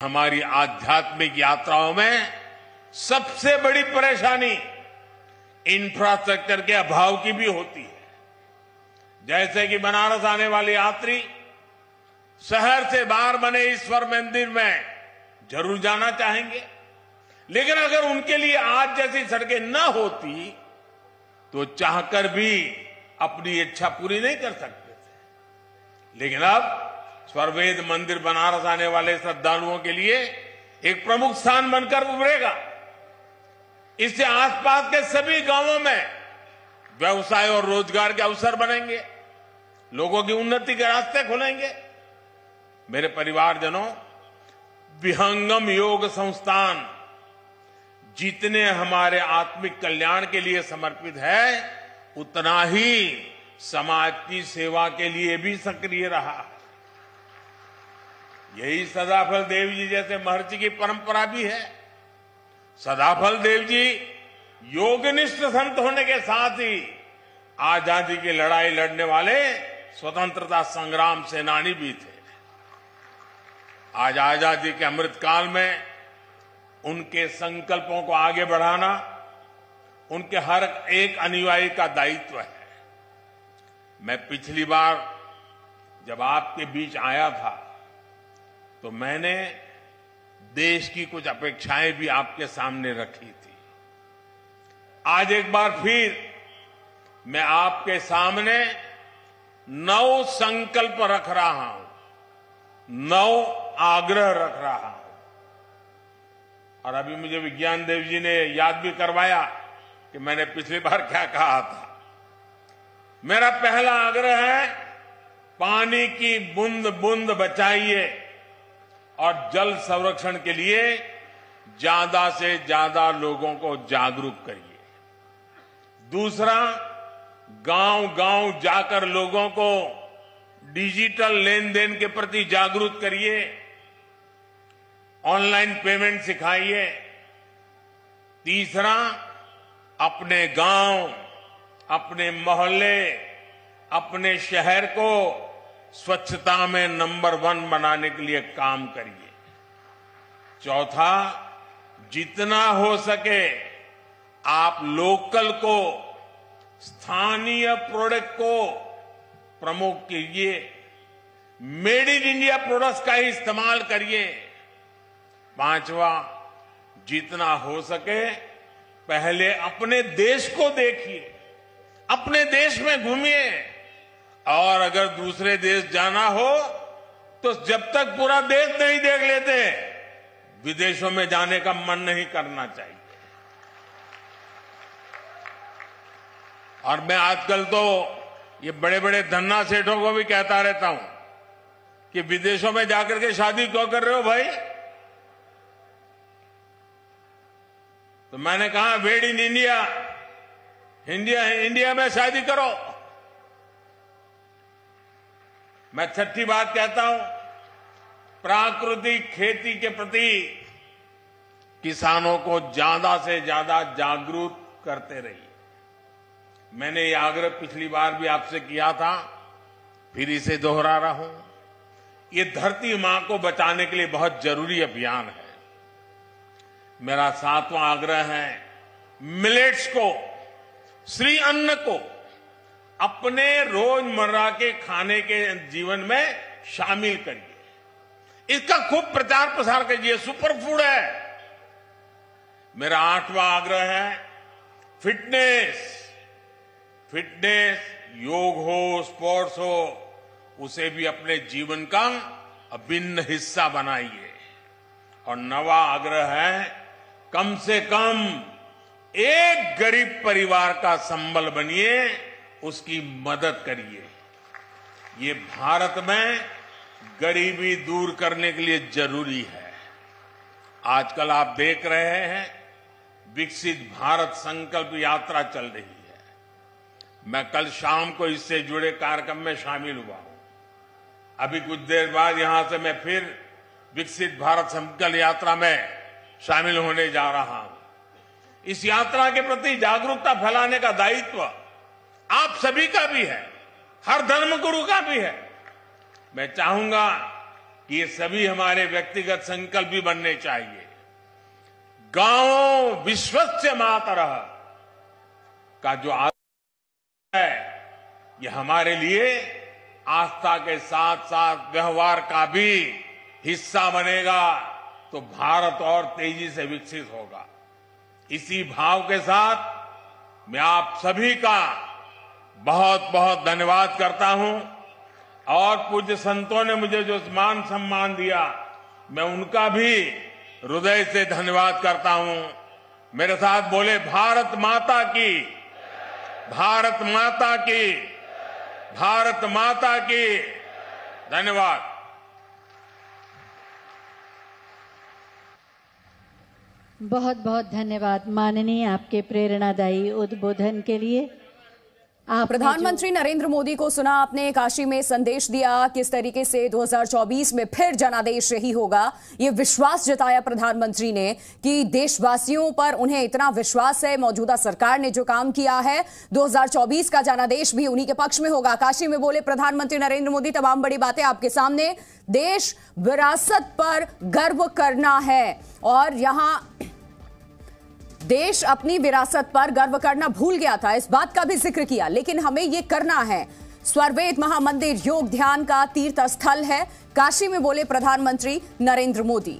हमारी आध्यात्मिक यात्राओं में सबसे बड़ी परेशानी इंफ्रास्ट्रक्चर के अभाव की भी होती है। जैसे कि बनारस आने वाले यात्री शहर से बाहर बने ईश्वर मंदिर में ज़रूर जाना चाहेंगे, लेकिन अगर उनके लिए आज जैसी सड़कें न होती तो चाहकर भी अपनी इच्छा पूरी नहीं कर सकते थे। लेकिन अब स्वर्वेद मंदिर बनारस आने वाले श्रद्धालुओं के लिए एक प्रमुख स्थान बनकर उभरेगा। इससे आसपास के सभी गाँवों में व्यवसाय और रोज़गार के अवसर बनेंगे। लोगों की उन्नति के रास्ते खुलेंगे। मेरे परिवारजनों, विहंगम योग संस्थान जितने हमारे आत्मिक कल्याण के लिए समर्पित है, उतना ही समाज की सेवा के लिए भी सक्रिय रहा यही सदाफल देव जी जैसे महर्षि की परंपरा भी है। सदाफल देव जी योगनिष्ठ संत होने के साथ ही आज़ादी की लड़ाई लड़ने वाले स्वतंत्रता संग्राम सेनानी भी थे। आज आज़ादी के अमृत काल में उनके संकल्पों को आगे बढ़ाना उनके हर एक अनुयायी का दायित्व है। मैं पिछली बार जब आपके बीच आया था तो मैंने देश की कुछ अपेक्षाएँ भी आपके सामने रखी थी। आज एक बार फिर मैं आपके सामने नौ संकल्प रख रहा हूँ नौ आग्रह रख रहा हूँ। और अभी मुझे विज्ञान देव जी ने याद भी करवाया कि मैंने पिछली बार क्या कहा था। मेरा पहला आग्रह है, पानी की बूंद बूंद बचाइए। और जल संरक्षण के लिए ज़्यादा से ज़्यादा लोगों को जागरूक करिए। दूसरा गाँव गाँव जाकर लोगों को डिजिटल लेन देन के प्रति जागरूक करिए। ऑनलाइन पेमेंट सिखाइए। तीसरा, अपने गाँव, अपने मोहल्ले, अपने शहर को स्वच्छता में नंबर वन बनाने के लिए काम करिए। चौथा, जितना हो सके आप लोकल को, स्थानीय प्रोडक्ट को प्रमोट कीजिए। मेड इन इंडिया प्रोडक्ट्स का ही इस्तेमाल करिए। पांचवा, जितना हो सके पहले अपने देश को देखिए। अपने देश में घूमिए। और अगर दूसरे देश जाना हो तो जब तक पूरा देश नहीं देख लेते, विदेशों में जाने का मन नहीं करना चाहिए। और मैं आजकल तो ये बड़े बड़े धन्ना सेठों को भी कहता रहता हूँ कि विदेशों में जाकर के शादी क्यों कर रहे हो भाई? तो मैंने कहा wed in India India India में शादी करो। मैं छठी बात कहता हूँ प्राकृतिक खेती के प्रति किसानों को ज़्यादा से ज़्यादा जागरूक करते रहिए। मैंने ये आग्रह पिछली बार भी आपसे किया था, फिर इसे दोहरा रहा हूँ। ये धरती माँ को बचाने के लिए बहुत ज़रूरी अभियान है। मेरा सातवां आग्रह है, मिलेट्स को, श्री अन्न को अपने रोज़मर्रा के खाने के जीवन में शामिल करिए इसका खूब प्रचार प्रसार कीजिए सुपर फ़ूड है। मेरा आठवां आग्रह है, फिटनेस फिटनेस, योग हो, स्पोर्ट्स हो, उसे भी अपने जीवन का अभिन्न हिस्सा बनाइए। और नवा आग्रह है, कम से कम एक गरीब परिवार का संबल बनिए उसकी मदद करिए। ये भारत में गरीबी दूर करने के लिए ज़रूरी है। आजकल आप देख रहे हैं, विकसित भारत संकल्प यात्रा चल रही है। मैं कल शाम को इससे जुड़े कार्यक्रम में शामिल हुआ हूँ। अभी कुछ देर बाद यहाँ से मैं फिर विकसित भारत संकल्प यात्रा में शामिल होने जा रहा हूँ। इस यात्रा के प्रति जागरूकता फैलाने का दायित्व आप सभी का भी है, हर धर्म गुरु का भी है। मैं चाहूँगा कि ये सभी हमारे व्यक्तिगत संकल्प भी बनने चाहिए। गाँव विश्वस्य मातरह का जो है, ये हमारे लिए आस्था के साथ साथ व्यवहार का भी हिस्सा बनेगा तो भारत और तेज़ी से विकसित होगा। इसी भाव के साथ मैं आप सभी का बहुत बहुत धन्यवाद करता हूँ। और पूज्य संतों ने मुझे जो मान सम्मान दिया, मैं उनका भी हृदय से धन्यवाद करता हूँ। मेरे साथ बोले, भारत माता की, भारत माता की, भारत माता की। धन्यवाद। बहुत बहुत धन्यवाद। माननीय आपके प्रेरणादायी उद्बोधन के लिए। प्रधानमंत्री नरेंद्र मोदी को सुना आपने, काशी में संदेश दिया किस तरीके से 2024 में फिर जनादेश यही होगा। ये विश्वास जताया प्रधानमंत्री ने कि देशवासियों पर उन्हें इतना विश्वास है, मौजूदा सरकार ने जो काम किया है 2024 का जनादेश भी उन्हीं के पक्ष में होगा। काशी में बोले प्रधानमंत्री नरेंद्र मोदी, तमाम बड़ी बातें आपके सामने। देश विरासत पर गर्व करना है और यहाँ देश अपनी विरासत पर गर्व करना भूल गया था, इस बात का भी ज़िक्र किया, लेकिन हमें ये करना है। स्वर्वेद महामंदिर योग ध्यान का तीर्थ स्थल है, काशी में बोले प्रधानमंत्री नरेंद्र मोदी।